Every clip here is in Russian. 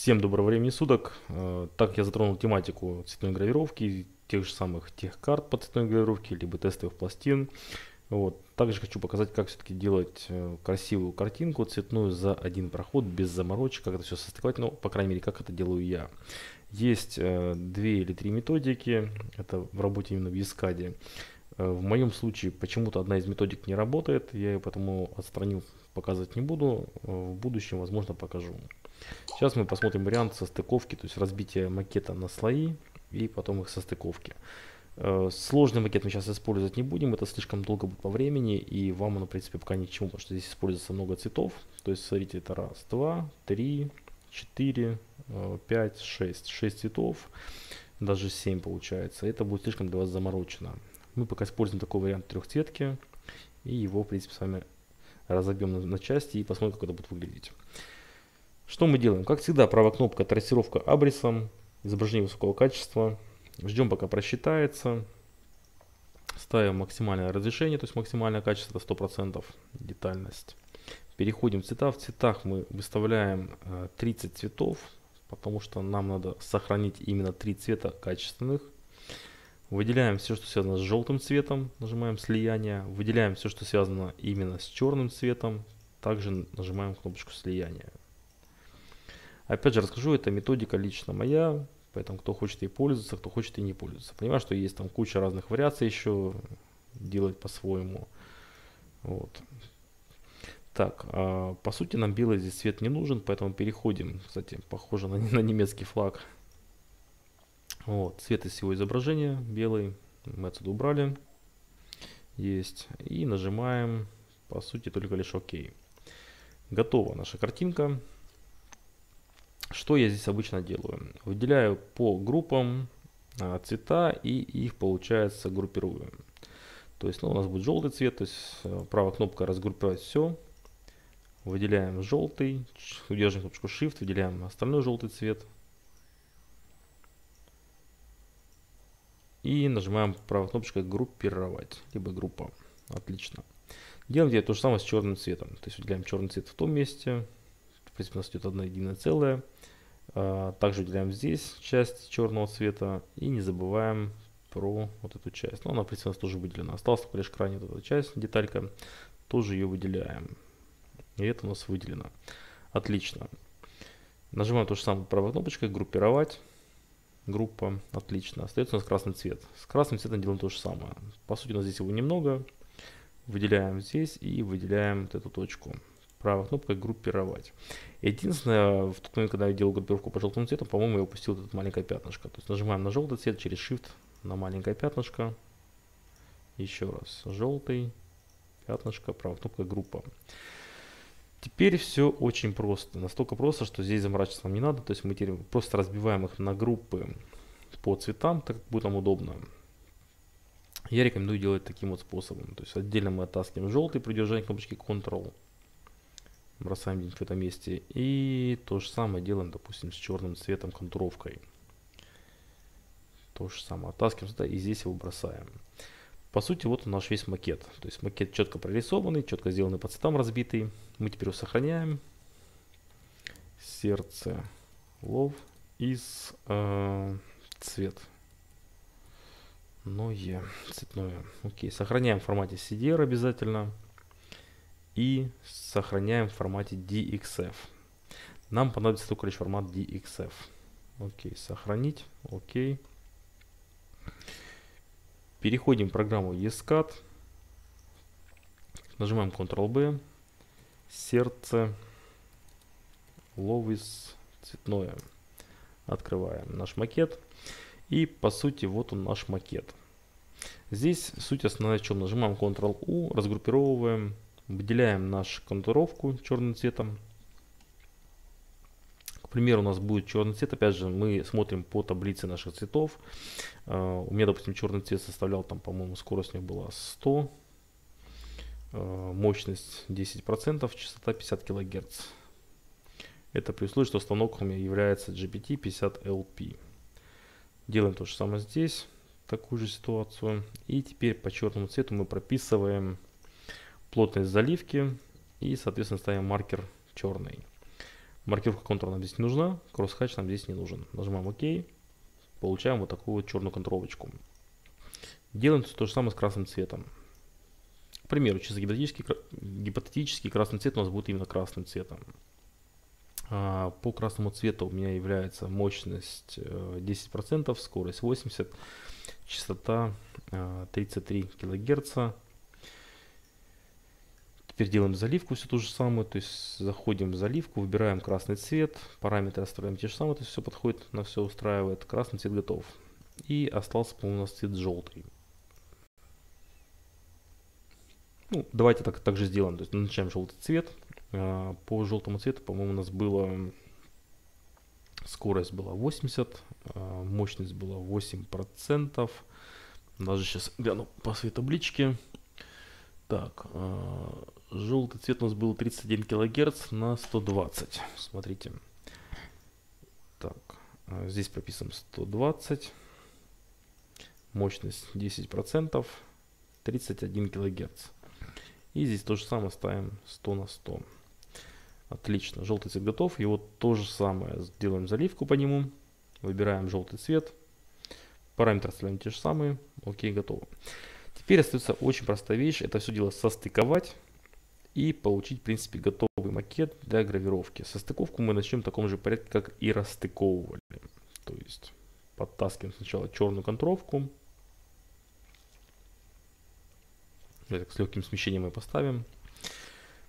Всем доброго времени суток. Э, так я затронул тематику цветной гравировки, тех же самых тех карт по цветной гравировке, либо тестовых пластин. Вот. Также хочу показать, как все-таки делать э, красивую картинку цветную за один проход, без заморочек, как это все состыковать, ну, по крайней мере, как это делаю я. Есть э, две или три методики, это в работе именно в Ескаде. В моем случае почему-то одна из методик не работает, я ее потому отстранил, показывать не буду, в будущем, возможно, покажу. Сейчас мы посмотрим вариант состыковки, то есть разбитие макета на слои и потом их состыковки. Э, сложный макет мы сейчас использовать не будем, это слишком долго будет по времени, и вам оно, в принципе, пока ни к чему, потому что здесь используется много цветов. То есть, смотрите, это раз, два, три, четыре, э, пять, шесть. Шесть цветов, даже семь получается. Это будет слишком для вас заморочено. Мы пока используем такой вариант трехцветки, и его, в принципе, с вами разобьем на части и посмотрим, как это будет выглядеть. Что мы делаем? Как всегда, правая кнопка трассировка абрисом, изображение высокого качества. Ждем пока просчитается. Ставим максимальное разрешение, то есть максимальное качество 100%, детальность. Переходим в цвета. В цветах мы выставляем 30 э, цветов, потому что нам надо сохранить именно 3 цвета качественных. Выделяем все, что связано с желтым цветом, нажимаем слияние. Выделяем все, что связано именно с черным цветом, также нажимаем кнопочку слияния. Опять же расскажу, это методика лично моя, поэтому кто хочет ей пользоваться, кто хочет и не пользоваться. Понимаю, что есть там куча разных вариаций еще, делать по-своему. Вот. Так, а, по сути нам белый здесь цвет не нужен, поэтому переходим, кстати, похоже на, на немецкий флаг. Вот, цвет из всего изображения, белый, мы отсюда убрали. Есть. И нажимаем, по сути, только лишь ОК. Готова наша картинка. Что я здесь обычно делаю? Выделяю по группам а, цвета и их, получается, группирую. То есть ну, у нас будет желтый цвет, то есть э, правая кнопка разгруппировать все. Выделяем желтый, удерживаем кнопочку Shift, выделяем остальной желтый цвет. И нажимаем правой кнопочкой группировать, либо группа. Отлично. Делаем то же самое с черным цветом. То есть выделяем черный цвет в том месте. Принципе, у нас идет одно единое целое. А, также выделяем здесь часть черного цвета и не забываем про вот эту часть. Ну, она, в принципе, у нас тоже выделена. Осталась только лишь крайняя вот эта часть, деталька. Тоже ее выделяем. И это у нас выделено. Отлично. Нажимаем то же самое правой кнопочкой, группировать. Группа, отлично. Остается у нас красный цвет. С красным цветом делаем то же самое. По сути, у нас здесь его немного. Выделяем здесь и выделяем вот эту точку правой кнопкой группировать. Единственное, в тот момент, когда я делал группировку по желтому цвету, по-моему, я упустил это маленькое пятнышко. То есть нажимаем на желтый цвет через Shift на маленькое пятнышко. Еще раз. Желтый, пятнышко, правая кнопка группа. Теперь все очень просто. Настолько просто, что здесь заморачиваться вам не надо. То есть мы теперь просто разбиваем их на группы по цветам, так как будет нам удобно. Я рекомендую делать таким вот способом. То есть отдельно мы оттаскиваем желтый при удержании кнопочки Ctrl бросаем где-нибудь в этом месте. И то же самое делаем, допустим, с черным цветом, контуровкой. То же самое. Оттаскиваем сюда и здесь его бросаем. По сути, вот наш весь макет. То есть макет четко прорисованный, четко сделанный по цветам разбитый. Мы теперь его сохраняем. Сердце, лов из э, цвет. Ное, цветное. Окей, сохраняем в формате CDR обязательно и сохраняем в формате DXF. Нам понадобится только лишь формат DXF. Окей, сохранить. Окей. Переходим в программу ESCAD. Нажимаем Ctrl-B. Сердце. Ловис цветное. Открываем наш макет. И по сути вот он наш макет. Здесь суть основная в чем. Нажимаем Ctrl-U, разгруппировываем Выделяем нашу контуровку черным цветом. К примеру, у нас будет черный цвет. Опять же, мы смотрим по таблице наших цветов. Uh, у меня, допустим, черный цвет составлял, там, по-моему, скорость у него была 100. Uh, мощность 10%, частота 50 кГц. Это при условии, что станок у меня является GPT-50LP. Делаем то же самое здесь, такую же ситуацию. И теперь по черному цвету мы прописываем плотность заливки и, соответственно, ставим маркер черный. Маркировка контура нам здесь не нужна, кросс-хатч нам здесь не нужен. Нажимаем ОК, получаем вот такую вот черную контровочку. Делаем то же самое с красным цветом. К примеру, чисто гипотетически, гипотетически красный цвет у нас будет именно красным цветом. А, по красному цвету у меня является мощность 10%, э, скорость 80%, частота 33 э, килогерца. Теперь делаем заливку все то же самое, то есть заходим в заливку, выбираем красный цвет, параметры оставляем те же самые, то есть все подходит, на все устраивает, красный цвет готов. И остался, у нас цвет желтый. Ну, давайте так, так же сделаем, то есть начинаем желтый цвет, а, по желтому цвету, по-моему, у нас было скорость была 80, а, мощность была 8%. Даже сейчас гляну по своей табличке. Так, а, желтый цвет у нас был 31 килогерц на 120. Смотрите. Так, здесь прописан 120. Мощность 10%, 31 килогерц. И здесь то же самое ставим 100 на 100. Отлично, желтый цвет готов. И вот то же самое. Сделаем заливку по нему. Выбираем желтый цвет. Параметры оставляем те же самые. Окей, готово. Теперь остается очень простая вещь. Это все дело состыковать и получить, в принципе, готовый макет для гравировки. Состыковку мы начнем в таком же порядке, как и расстыковывали. То есть подтаскиваем сначала черную контровку. с легким смещением мы поставим.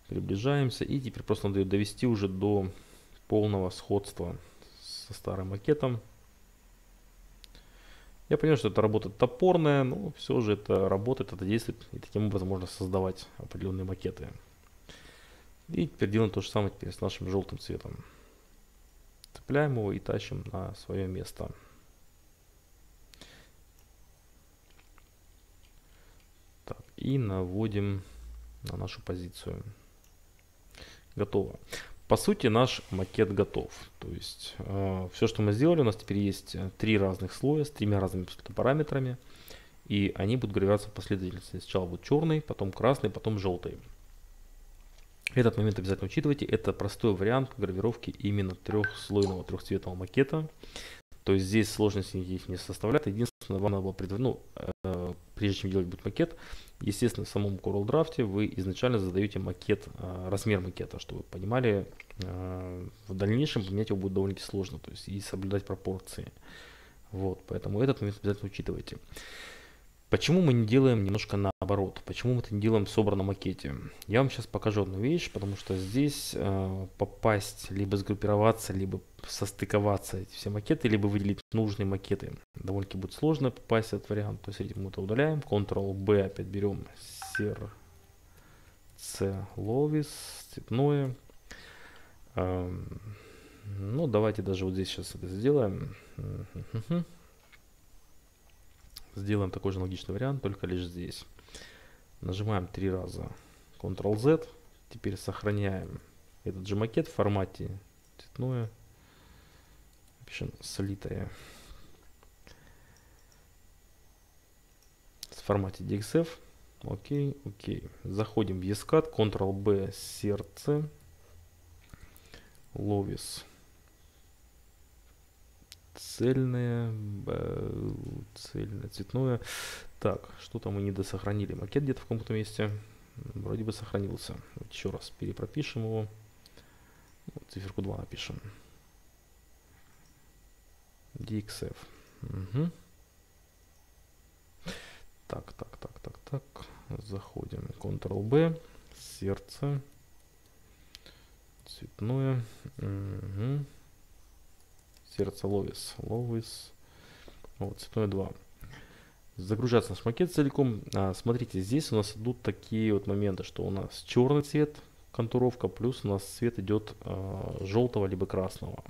Приближаемся. И теперь просто надо ее довести уже до полного сходства со старым макетом. Я понимаю, что это работа топорная, но все же это работает, это действует. И таким образом можно создавать определенные макеты. И теперь делаем то же самое теперь с нашим желтым цветом. Цепляем его и тащим на свое место. Так, и наводим на нашу позицию готово. По сути, наш макет готов. То есть э, все, что мы сделали, у нас теперь есть э, три разных слоя с тремя разными параметрами. И они будут гравироваться в последовательности. Сначала будет черный, потом красный, потом желтый. Этот момент обязательно учитывайте. Это простой вариант гравировки именно трехслойного трехцветного макета. То есть здесь сложности никаких не составляет. Единственное, вам надо было предварительно, ну, э, прежде чем делать будет макет, естественно, в самом Coral Draft вы изначально задаете макет, э, размер макета, чтобы вы понимали, э, в дальнейшем поменять его будет довольно сложно, то есть и соблюдать пропорции. Вот, поэтому этот момент обязательно учитывайте. Почему мы не делаем немножко наоборот? Почему мы это не делаем в собранном макете? Я вам сейчас покажу одну вещь, потому что здесь э, попасть, либо сгруппироваться, либо состыковаться эти все макеты, либо выделить нужные макеты. Довольно-таки будет сложно попасть этот вариант. То есть мы это удаляем. Ctrl-B опять берем CRC Lovis, цветное. Эм, ну, давайте даже вот здесь сейчас это сделаем. Сделаем такой же логичный вариант, только лишь здесь. Нажимаем три раза Ctrl-Z. Теперь сохраняем этот же макет в формате цветное. Пишем слитое. В формате DXF. Окей, окей. Заходим в ESCAD, Ctrl-B, сердце. Ловис цельное, цельное, цветное. Так, что-то мы не досохранили. Макет где-то в каком-то месте. Вроде бы сохранился. Еще раз перепропишем его. Вот, циферку 2 напишем. DXF. Угу. Так, так, так, так, так. Заходим. Ctrl-B. Сердце. Цветное. Угу сердце Ловис. Ловис. Вот, цветное 2. Загружается наш макет целиком. А, смотрите, здесь у нас идут такие вот моменты, что у нас черный цвет, контуровка, плюс у нас цвет идет а, желтого либо красного.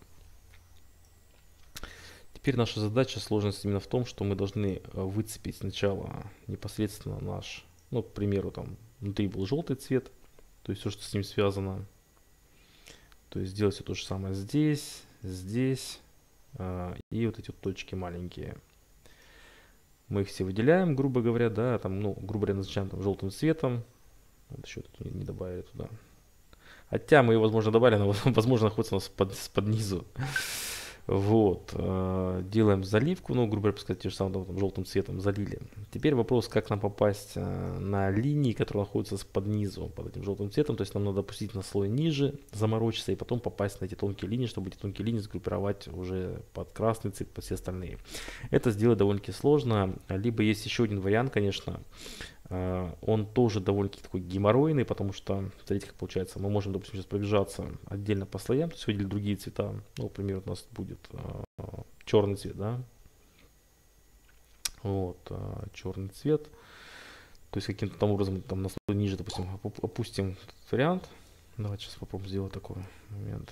Теперь наша задача, сложность именно в том, что мы должны а, выцепить сначала непосредственно наш, ну, к примеру, там внутри был желтый цвет, то есть все, что с ним связано. То есть сделать все то же самое здесь, здесь, и вот эти вот точки маленькие. Мы их все выделяем, грубо говоря, да, там, ну, грубо говоря, назначаем там желтым цветом. Вот еще тут не добавили туда. Хотя мы ее, возможно, добавили, но, возможно, находится у нас под, под низу. Вот, э, делаем заливку, ну, грубо говоря, сказать, те же самые там, желтым цветом залили. Теперь вопрос, как нам попасть э, на линии, которые находятся под низу, под этим желтым цветом. То есть нам надо опустить на слой ниже, заморочиться и потом попасть на эти тонкие линии, чтобы эти тонкие линии сгруппировать уже под красный цвет, под все остальные. Это сделать довольно-таки сложно. Либо есть еще один вариант, конечно, он тоже довольно-таки такой геморройный, потому что, смотрите, как получается, мы можем, допустим, сейчас пробежаться отдельно по слоям, то есть выделить другие цвета. Ну, например, у нас будет э, черный цвет, да. Вот, э, черный цвет. То есть каким-то там образом там на слой ниже, допустим, опустим этот вариант. Давайте сейчас попробуем сделать такой момент.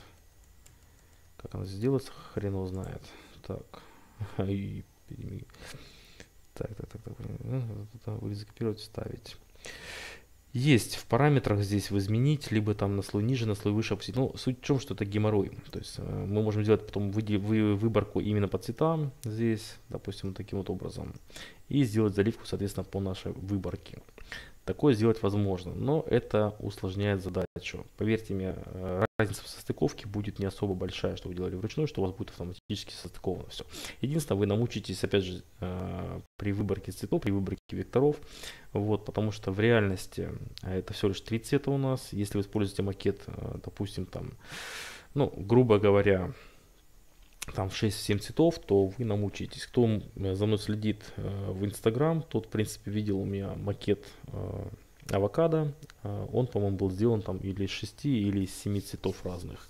Как она сделается, хрен его знает. Так, и так, так, так, так. Вы закопировать, вставить. Есть в параметрах здесь изменить, либо там на слой ниже, на слой выше опустить. Ну, суть в чем, что это геморрой. То есть э, мы можем сделать потом вы, вы, выборку именно по цветам здесь, допустим, таким вот образом. И сделать заливку, соответственно, по нашей выборке. Такое сделать возможно, но это усложняет задачу. Поверьте мне, э, разница в состыковке будет не особо большая, что вы делали вручную, что у вас будет автоматически состыковано все. Единственное, вы научитесь, опять же, э, при выборке цветов, при выборке векторов, вот, потому что в реальности э, это всего лишь три цвета у нас. Если вы используете макет, допустим, там, ну, грубо говоря, там 6-7 цветов, то вы намучитесь. Кто за мной следит э, в Инстаграм, тот, в принципе, видел у меня макет э, авокадо. Э, он, по-моему, был сделан там или из 6, или из 7 цветов разных.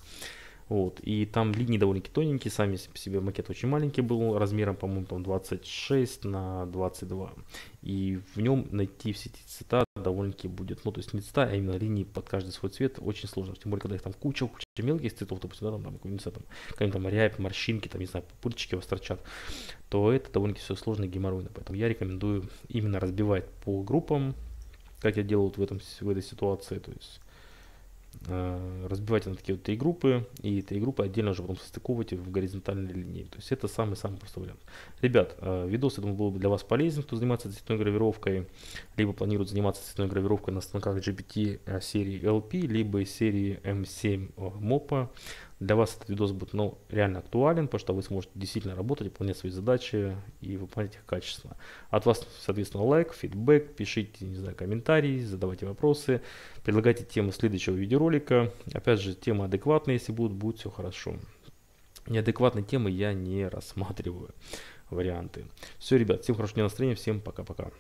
Вот. И там линии довольно-таки тоненькие, сами себе макет очень маленький был, размером, по-моему, там 26 на 22. И в нем найти все эти цвета довольно-таки будет, ну, то есть не цвета, а именно линии под каждый свой цвет очень сложно. Тем более, когда их там куча, куча мелких цветов, допустим, да, там, там, знаю, там, какие-нибудь там рябь, морщинки, там, не знаю, пупырчики у вас торчат, то это довольно-таки все сложно и геморройно. Поэтому я рекомендую именно разбивать по группам, как я делал вот в, этом, в этой ситуации, то есть Э, разбивайте на такие вот три группы, и три группы отдельно уже потом состыковывайте в горизонтальной линии. То есть это самый-самый простой вариант. Ребят, э, видос, я думаю, был бы для вас полезен, кто занимается цветной гравировкой, либо планирует заниматься цветной гравировкой на станках GPT э, серии LP, либо серии M7 MOPA. Для вас этот видос будет ну, реально актуален, потому что вы сможете действительно работать, выполнять свои задачи и выполнять их качественно. От вас, соответственно, лайк, фидбэк, пишите, не знаю, комментарии, задавайте вопросы, предлагайте темы следующего видеоролика. Опять же, темы адекватные, если будут, будет все хорошо. Неадекватные темы я не рассматриваю варианты. Все, ребят, всем хорошего настроения, всем пока-пока.